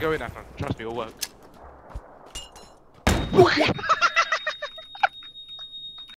go in, Afan. Trust me, it'll work.